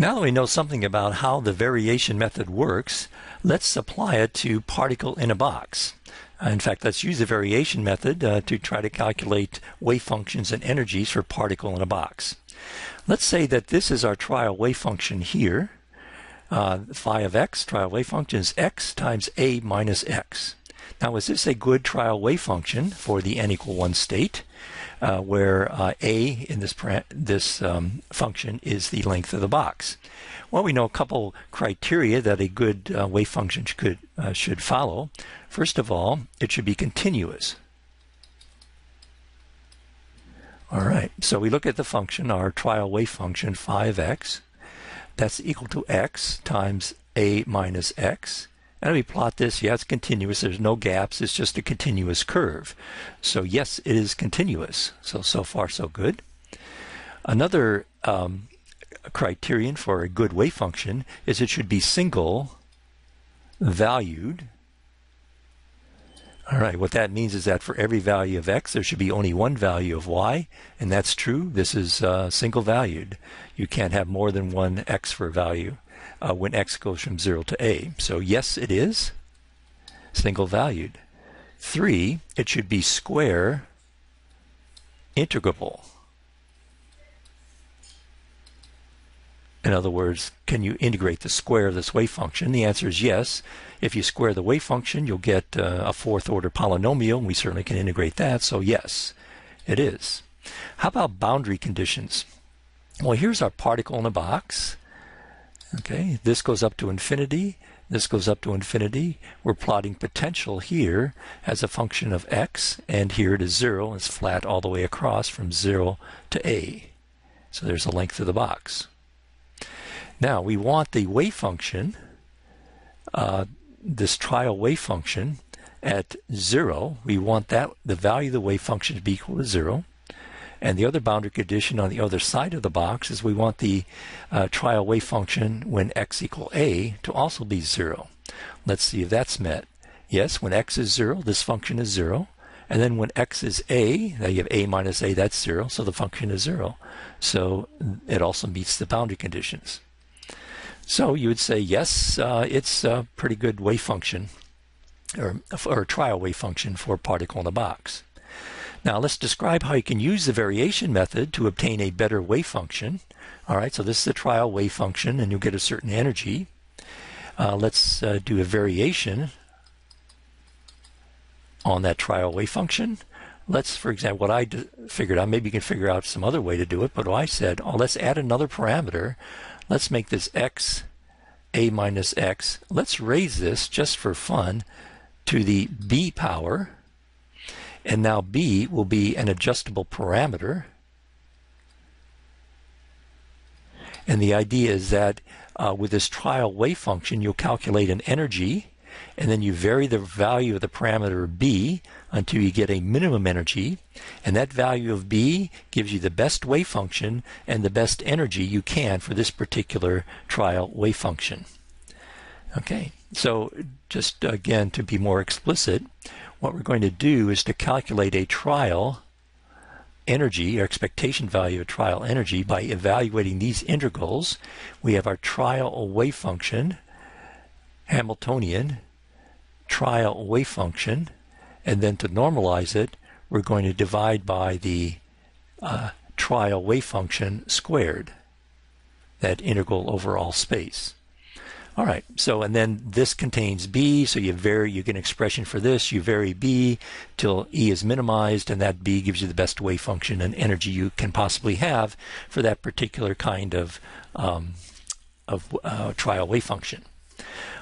Now that we know something about how the variation method works, let's apply it to particle in a box. Uh, in fact, let's use the variation method uh, to try to calculate wave functions and energies for particle in a box. Let's say that this is our trial wave function here. Uh, phi of x, trial wave function is x times a minus x. Now, is this a good trial wave function for the n equal 1 state? Uh, where uh, a in this this um, function is the length of the box. Well, we know a couple criteria that a good uh, wave function should uh, should follow. First of all, it should be continuous. All right, so we look at the function, our trial wave function, phi x. That's equal to x times a minus x. And we plot this, yeah, it's continuous. There's no gaps. It's just a continuous curve. So yes, it is continuous. So, so far so good. Another um, criterion for a good wave function is it should be single valued. All right, what that means is that for every value of x, there should be only one value of y, and that's true. This is uh, single valued. You can't have more than one x for a value uh, when x goes from 0 to a. So yes, it is single valued. Three, it should be square integrable. In other words, can you integrate the square of this wave function? The answer is yes. If you square the wave function, you'll get uh, a fourth order polynomial, and we certainly can integrate that. So yes, it is. How about boundary conditions? Well, here's our particle in a box. Okay, this goes up to infinity. This goes up to infinity. We're plotting potential here as a function of x, and here it is 0. It's flat all the way across from 0 to a. So there's the length of the box. Now, we want the wave function, uh, this trial wave function, at 0. We want that the value of the wave function to be equal to 0. And the other boundary condition on the other side of the box is we want the uh, trial wave function when x equal a to also be 0. Let's see if that's met. Yes, when x is 0, this function is 0. And then when x is a, now you have a minus a, that's 0, so the function is 0. So it also meets the boundary conditions. So you would say, yes, uh, it's a pretty good wave function, or, or trial wave function for a particle in a box. Now let's describe how you can use the variation method to obtain a better wave function. All right, so this is a trial wave function and you'll get a certain energy. Uh, let's uh, do a variation on that trial wave function. Let's, for example, what I figured out, maybe you can figure out some other way to do it, but I said, oh, let's add another parameter. Let's make this x a minus x. Let's raise this just for fun to the b power and now B will be an adjustable parameter. And the idea is that uh, with this trial wave function, you'll calculate an energy, and then you vary the value of the parameter B until you get a minimum energy. And that value of B gives you the best wave function and the best energy you can for this particular trial wave function. Okay, so just again to be more explicit, what we're going to do is to calculate a trial energy or expectation value of trial energy by evaluating these integrals. We have our trial wave function, Hamiltonian, trial wave function, and then to normalize it, we're going to divide by the uh, trial wave function squared, that integral over all space. All right. So, and then this contains B. So you vary, you get an expression for this. You vary B till E is minimized, and that B gives you the best wave function and energy you can possibly have for that particular kind of um, of uh, trial wave function.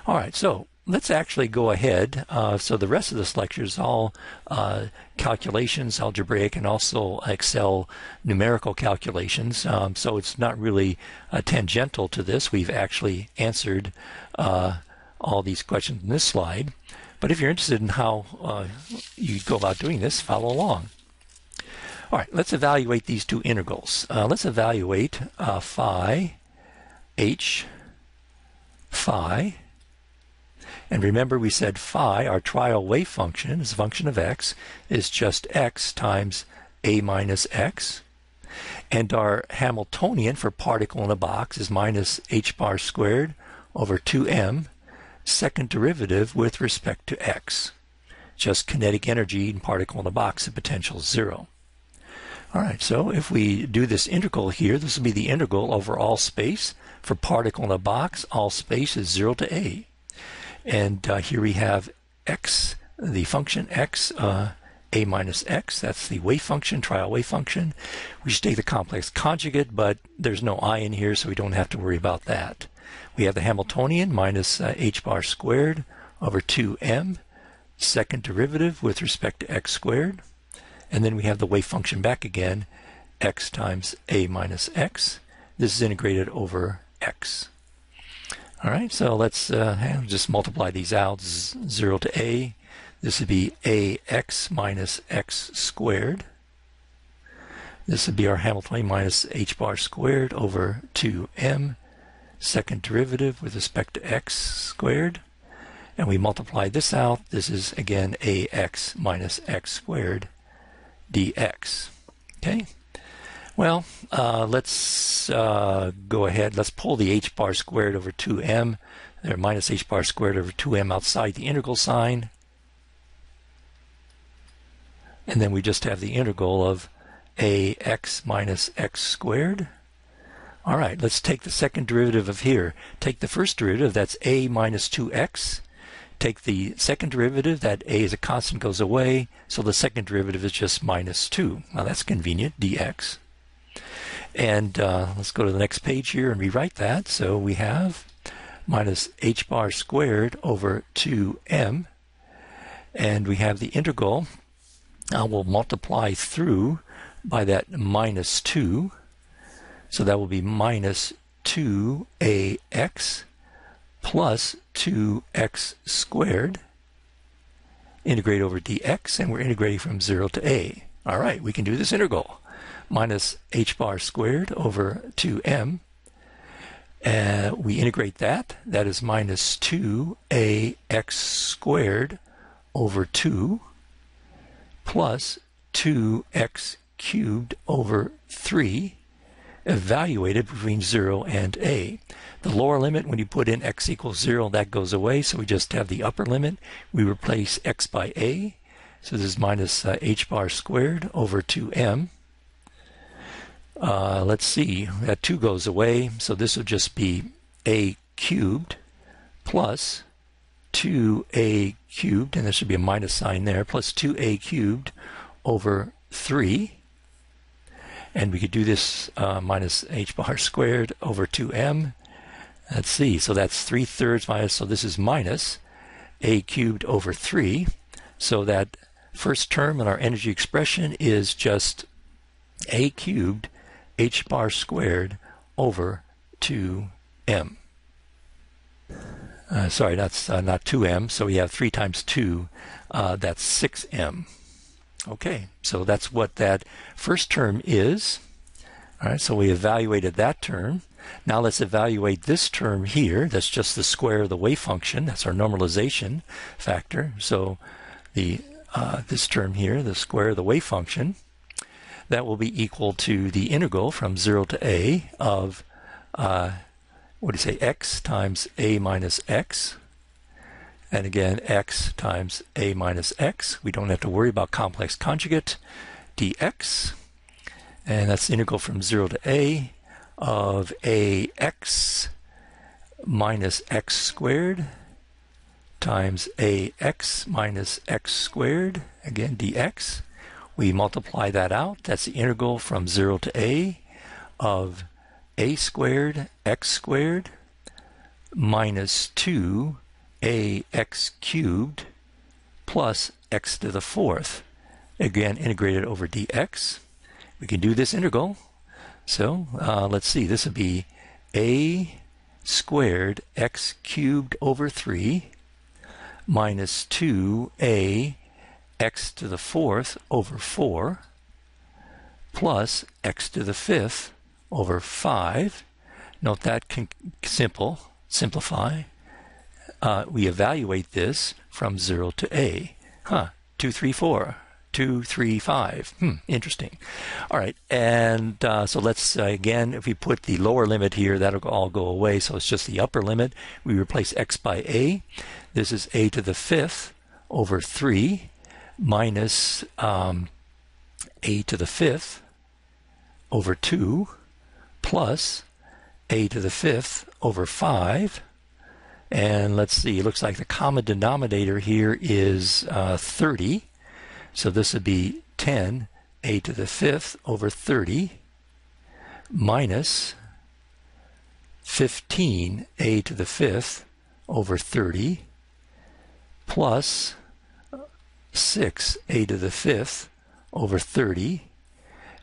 All right. So let's actually go ahead. Uh, so the rest of this lecture is all uh, calculations, algebraic, and also Excel numerical calculations. Um, so it's not really uh, tangential to this. We've actually answered uh, all these questions in this slide. But if you're interested in how uh, you go about doing this, follow along. All right, let's evaluate these two integrals. Uh, let's evaluate phi h phi and remember we said phi, our trial wave function, is a function of x, is just x times a minus x. And our Hamiltonian for particle in a box is minus h bar squared over 2m, second derivative with respect to x. Just kinetic energy in particle in a box, the potential is zero. All right, so if we do this integral here, this will be the integral over all space. For particle in a box, all space is 0 to a. And uh, here we have x, the function x, uh, a minus x. That's the wave function, trial wave function. We should take the complex conjugate, but there's no i in here, so we don't have to worry about that. We have the Hamiltonian minus uh, h bar squared over 2m, second derivative with respect to x squared. And then we have the wave function back again, x times a minus x. This is integrated over x. All right, so let's uh, just multiply these out. 0 to a. This would be ax minus x squared. This would be our Hamiltonian minus h bar squared over 2m, second derivative with respect to x squared. And we multiply this out. This is, again, ax minus x squared dx. Okay? Well, uh, let's uh, go ahead. Let's pull the h bar squared over 2m, there minus h bar squared over 2m outside the integral sign. And then we just have the integral of ax minus x squared. All right, let's take the second derivative of here. Take the first derivative, that's a minus 2x take the second derivative, that a is a constant goes away, so the second derivative is just minus 2. Now that's convenient, dx. And uh, let's go to the next page here and rewrite that. So we have minus h bar squared over 2m, and we have the integral. Now we'll multiply through by that minus 2, so that will be minus 2ax plus 2x squared integrate over dx, and we're integrating from 0 to a. All right, we can do this integral. Minus h bar squared over 2m. Uh, we integrate that. That is minus 2ax squared over 2 plus 2x cubed over 3 evaluated between 0 and a. The lower limit, when you put in x equals 0, that goes away, so we just have the upper limit. We replace x by a, so this is minus uh, h bar squared over 2m. Uh, let's see, that 2 goes away, so this will just be a cubed plus 2a cubed, and there should be a minus sign there, plus 2a cubed over 3. And we could do this uh, minus h bar squared over 2m. Let's see, so that's 3 thirds minus, so this is minus a cubed over 3. So that first term in our energy expression is just a cubed h bar squared over 2m. Uh, sorry, that's uh, not 2m, so we have 3 times 2, uh, that's 6m. Okay, so that's what that first term is. All right, so we evaluated that term. Now let's evaluate this term here. That's just the square of the wave function. That's our normalization factor. So the uh, this term here, the square of the wave function, that will be equal to the integral from 0 to a of, uh, what do you say, x times a minus x. And again, x times a minus x. We don't have to worry about complex conjugate dx. And that's the integral from 0 to a of ax minus x squared times ax minus x squared, again dx. We multiply that out. That's the integral from 0 to a of a squared x squared minus 2 ax cubed plus x to the fourth. Again, integrated over dx. We can do this integral so uh, let's see, this would be a squared x cubed over 3 minus 2a x to the fourth over 4 plus x to the fifth over 5. Note that can simple, simplify. Uh, we evaluate this from 0 to a. Huh, 2, 3, 4. two, three, five. Hmm, interesting. All right, and uh, so let's uh, again, if we put the lower limit here, that'll all go away. So it's just the upper limit. We replace x by a. This is a to the fifth over three minus um, a to the fifth over two plus a to the fifth over five and let's see, it looks like the common denominator here is uh, 30. So this would be 10 a to the fifth over 30 minus 15 a to the fifth over 30 plus 6 a to the fifth over 30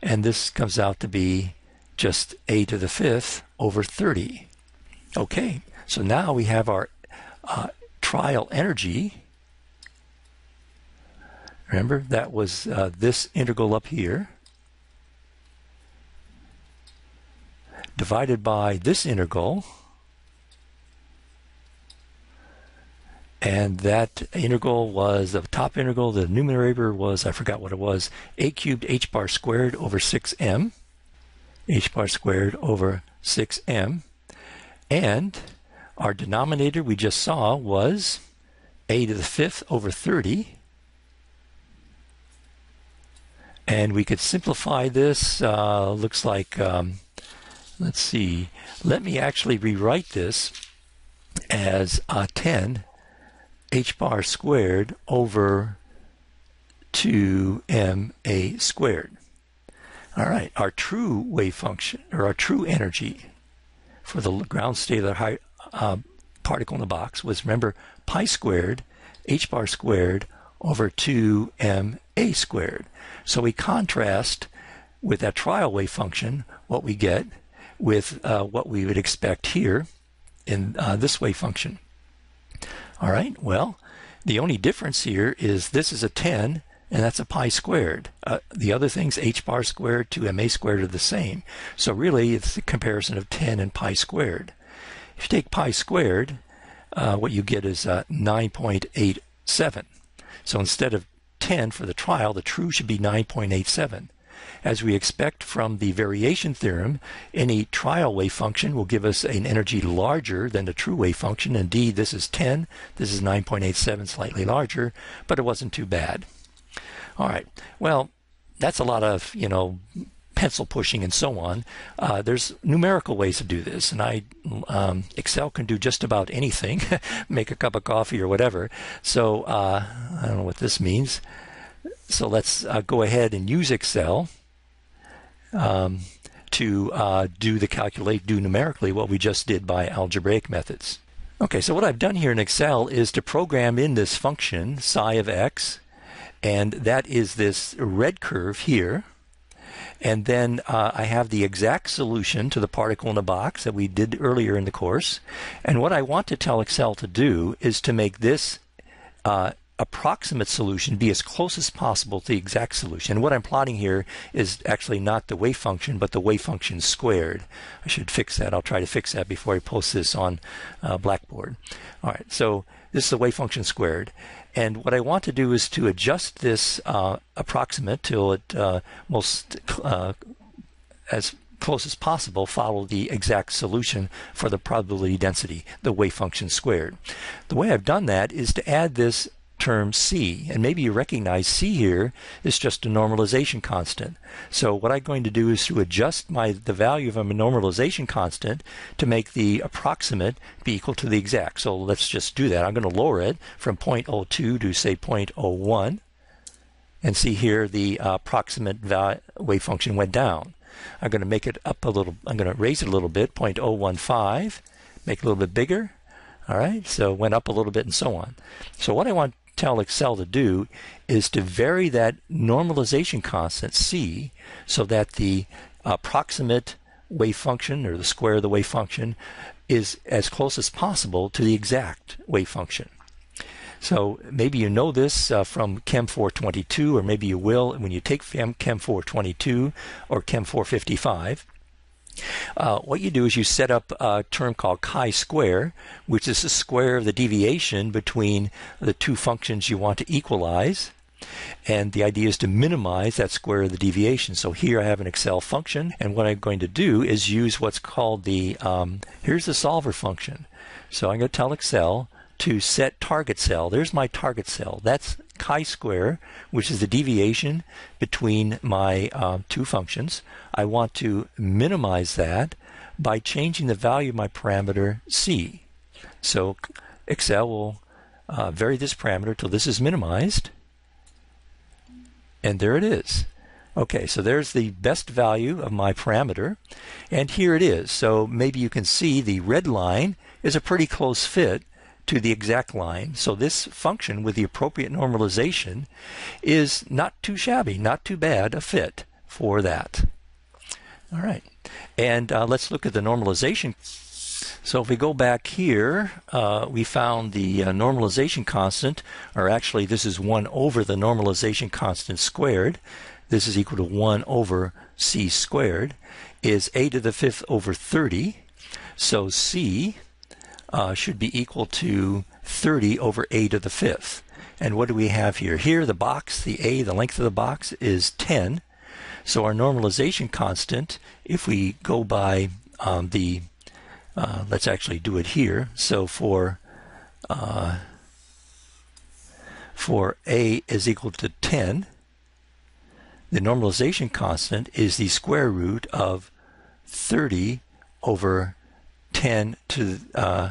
and this comes out to be just a to the fifth over 30 okay so now we have our uh, trial energy. Remember, that was uh, this integral up here divided by this integral. And that integral was the top integral, the numerator was, I forgot what it was, a cubed h bar squared over 6m, h bar squared over 6m. And our denominator we just saw was a to the fifth over 30. And we could simplify this, uh, looks like, um, let's see, let me actually rewrite this as uh, 10 h bar squared over 2ma squared. All right, our true wave function, or our true energy for the ground state of the high, uh, particle in the box was remember pi squared h bar squared over 2ma squared. So we contrast with that trial wave function what we get with uh, what we would expect here in uh, this wave function. All right, well, the only difference here is this is a 10 and that's a pi squared. Uh, the other things, h bar squared to ma squared, are the same. So really, it's a comparison of 10 and pi squared. If you take pi squared, uh, what you get is uh, 9.87. So instead of 10 for the trial, the true should be 9.87. As we expect from the variation theorem, any trial wave function will give us an energy larger than the true wave function. Indeed, this is 10, this is 9.87, slightly larger, but it wasn't too bad. All right, well, that's a lot of, you know, pencil pushing and so on. Uh, there's numerical ways to do this, and I um, Excel can do just about anything, make a cup of coffee or whatever. So uh, I don't know what this means. So let's uh, go ahead and use Excel um, to uh, do the calculate, do numerically what we just did by algebraic methods. Okay, so what I've done here in Excel is to program in this function psi of x, and that is this red curve here and then uh, I have the exact solution to the particle in a box that we did earlier in the course. And what I want to tell Excel to do is to make this uh, approximate solution be as close as possible to the exact solution. And what I'm plotting here is actually not the wave function, but the wave function squared. I should fix that. I'll try to fix that before I post this on uh, Blackboard. All right, so this is the wave function squared. And what I want to do is to adjust this uh, approximate till it uh, most uh, as close as possible follow the exact solution for the probability density, the wave function squared. The way I've done that is to add this term c. And maybe you recognize c here is just a normalization constant. So what I'm going to do is to adjust my the value of a normalization constant to make the approximate be equal to the exact. So let's just do that. I'm going to lower it from 0.02 to say 0.01. And see here the uh, approximate wave function went down. I'm going to make it up a little. I'm going to raise it a little bit, 0.015, make it a little bit bigger. All right, so went up a little bit and so on. So what I want tell Excel to do is to vary that normalization constant c so that the approximate wave function or the square of the wave function is as close as possible to the exact wave function. So maybe you know this uh, from Chem 422, or maybe you will when you take Chem 422 or Chem 455. Uh, what you do is you set up a term called chi-square, which is the square of the deviation between the two functions you want to equalize. And the idea is to minimize that square of the deviation. So here I have an Excel function, and what I'm going to do is use what's called the, um, here's the solver function. So I'm going to tell Excel to set target cell. There's my target cell. That's chi-square, which is the deviation between my uh, two functions. I want to minimize that by changing the value of my parameter c. So Excel will uh, vary this parameter till this is minimized. And there it is. Okay, so there's the best value of my parameter. And here it is. So maybe you can see the red line is a pretty close fit to the exact line. So this function with the appropriate normalization is not too shabby, not too bad a fit for that. All right. And uh, let's look at the normalization. So if we go back here, uh, we found the uh, normalization constant, or actually this is 1 over the normalization constant squared. This is equal to 1 over c squared, is a to the fifth over 30. So c uh, should be equal to 30 over a to the fifth. And what do we have here? Here the box, the a, the length of the box is 10. So our normalization constant, if we go by um, the, uh, let's actually do it here. So for uh, for a is equal to 10, the normalization constant is the square root of 30 over 10 to uh,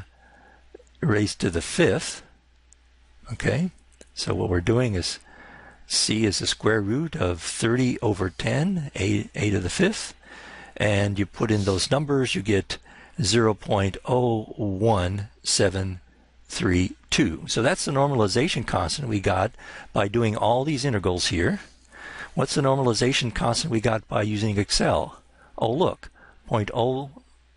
raised to the fifth. Okay, so what we're doing is c is the square root of 30 over 10, a, a to the fifth, and you put in those numbers, you get 0.01732. So that's the normalization constant we got by doing all these integrals here. What's the normalization constant we got by using Excel? Oh, look,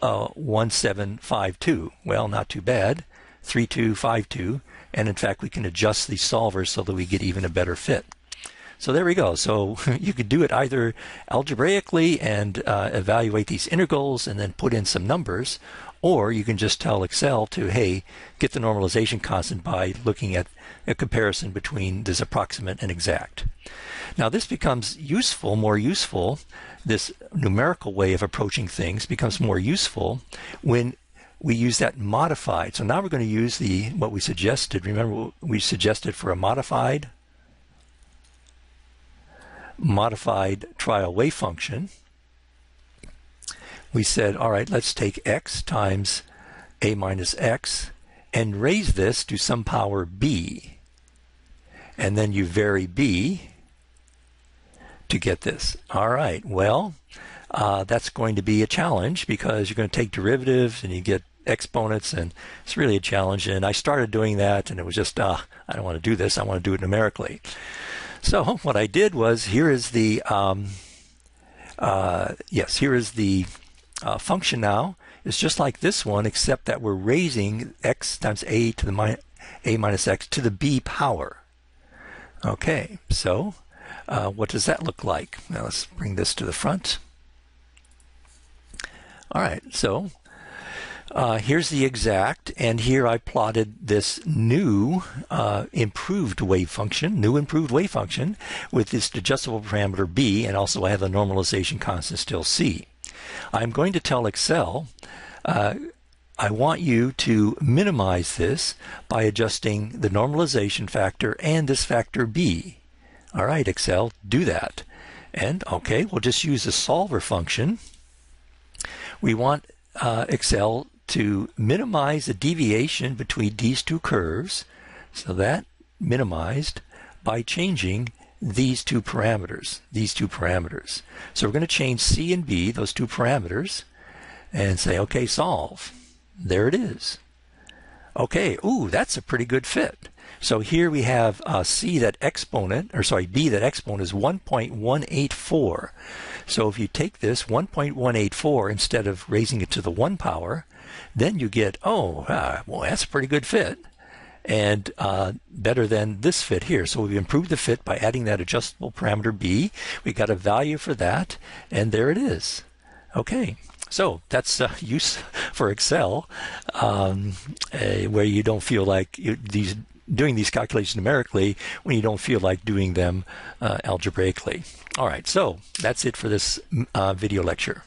0.01752. Well, not too bad. 3252. And in fact, we can adjust the solver so that we get even a better fit. So there we go. So you could do it either algebraically and uh, evaluate these integrals and then put in some numbers, or you can just tell Excel to, hey, get the normalization constant by looking at a comparison between this approximate and exact. Now this becomes useful, more useful, this numerical way of approaching things becomes more useful when we use that modified. So now we're going to use the what we suggested. Remember we suggested for a modified modified trial wave function. We said, all right, let's take x times a minus x and raise this to some power b. And then you vary b to get this. All right, well, uh, that's going to be a challenge because you're going to take derivatives and you get exponents, and it's really a challenge. And I started doing that, and it was just, ah, I don't want to do this. I want to do it numerically. So what I did was, here is the, um, uh, yes, here is the uh, function now. is just like this one, except that we're raising x times a to the mi- a minus x to the b power. Okay, so uh, what does that look like? Now let's bring this to the front. All right, so uh, here's the exact, and here I plotted this new uh, improved wave function, new improved wave function with this adjustable parameter b, and also I have the normalization constant still c. I'm going to tell Excel uh, I want you to minimize this by adjusting the normalization factor and this factor b. All right, Excel, do that. And okay, we'll just use the solver function we want uh, Excel to minimize the deviation between these two curves. So that minimized by changing these two parameters, these two parameters. So we're going to change C and B, those two parameters, and say, okay, solve. There it is. Okay, ooh, that's a pretty good fit. So here we have uh, C that exponent, or sorry, B that exponent is 1.184. So if you take this 1.184 instead of raising it to the 1 power, then you get, oh, uh, well, that's a pretty good fit and uh, better than this fit here. So we've improved the fit by adding that adjustable parameter B. We got a value for that, and there it is. Okay, so that's uh, use for Excel, um, uh, where you don't feel like you, these doing these calculations numerically when you don't feel like doing them uh, algebraically. All right, so that's it for this uh, video lecture.